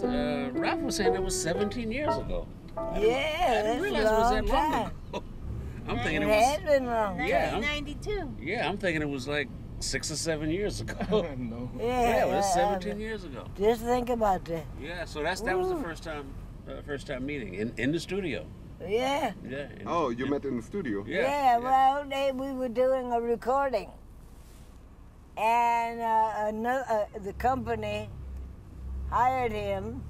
people was saying that was 17 years ago. I Yeah, I didn't that's a realize it was that long time. ago. I'm thinking It it was. has been long Yeah, time. I'm- 1992. Yeah, I'm thinking it was like six or seven years ago. no. Yeah, yeah, it was uh, 17 years ago. Just think about that. Yeah, so that's that was the first time, uh, first time meeting in, in the studio. Yeah. Yeah. in- Oh, you in- met in the studio? Yeah. Yeah, well, they, we were doing a recording, and uh, another, uh, the company hired him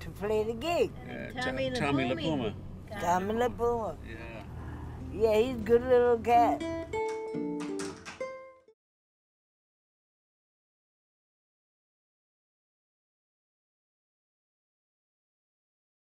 to play the gig. Yeah, Tommy Tommy LiPuma. LiPuma. Tommy him. LiPuma. Yeah. Yeah, he's a good little cat.